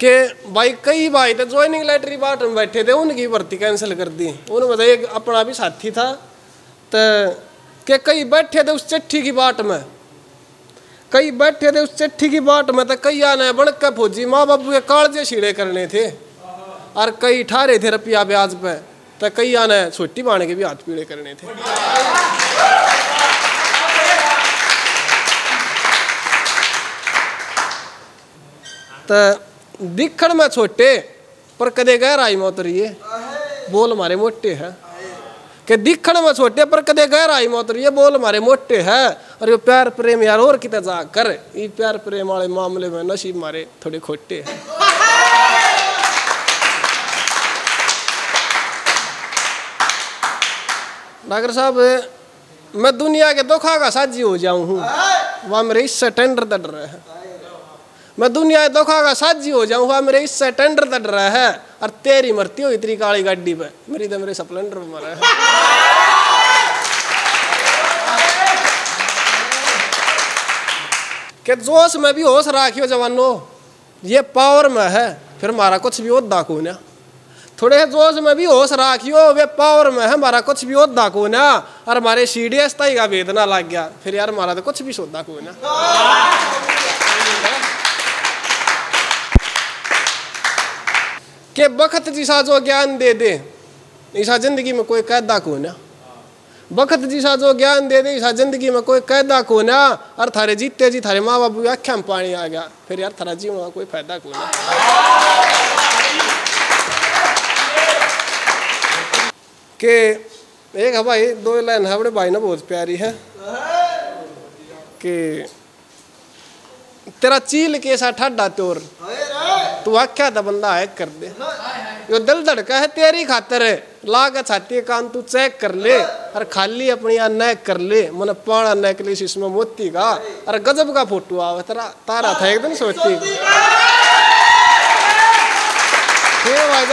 कि भाई, कई भाई तो ज्वाइनिंग लेटरी बाट में बैठे थे, उनकी भर्ती कैंसिल कर दी। उन्होंने बताया अपना भी साथी था तो कि कई बैठे थे उस चिट्ठी की बाट में। कई बैठे थे उस चिट्ठी की बाट में तो कई आने बन के फौजी माँ बाबू के कालजे छीड़े करने थे, और कई ठारे थे रुपया ब्याज पे तो कई आने छोटी बाण के भी हाथ पीड़े करने थे। तो दिखण में छोटे, पर कदे गहराई में उतरिए बोल मारे मोटे है। कि दिखण में छोटे, पर कदे गहराई में उतरिए बोल मारे मोटे है। और ये प्यार प्रेम यार, और कितना जा कर। ये प्यार प्रेम वाले मामले में नसीब मारे थोड़े खोटे हैं। डॉक्टर साहब, मैं दुनिया के दुखा का साझी हो जाऊँ हूँ। वहाँ, मेरे इससे टेंडर तड़ रहे हैं। मैं दुनिया धोखा का साझी हो जाऊँ, वह, मेरे इससे टेंडर तट रहा है, और तेरी मरती हो इतनी काली गाड़ी पे। मेरी तो मेरे स्प्लेंडर में मरा है। कि जोश में भी होश राखियो जवानो, ये पावर में है, फिर हमारा कुछ भी होदा को ना थोड़े जोश में भी होश राखियो, वे पावर में है हमारा कुछ भी होदा को ना और हमारे सी डी एस का वेदना लग गया, फिर यार हमारा तो कुछ भी सोदा को ना के बखत जिसा जो ज्ञान दे दे ऐसा ज़िंदगी में कोई कैदा को ना बखत जिसा जो ज्ञान दे दे ऐसा ज़िंदगी में कोई कैदा को ना और थारे जीते जी, थारे माँ बाबू आख्या में पानी आ गया, फिर यार थारा जीवन का कोई फ़ायदा को ना के एक है भाई, दो लाइन है भाई ना बहुत प्यारी है। कि तेरा चील के सा ठड्डा तोर। तू आख्या था बंदा हैक कर दे। यो दिल धड़का है तेरी खातर। है लाग छाती कान तू चेक कर ले। और खाली अपनी नैक कर ले। मन पाना नेकलेस इसमें मोती का। और गजब का फ़ोटो आवे, तेरा तारा था एकदम सोचती। फिर भाई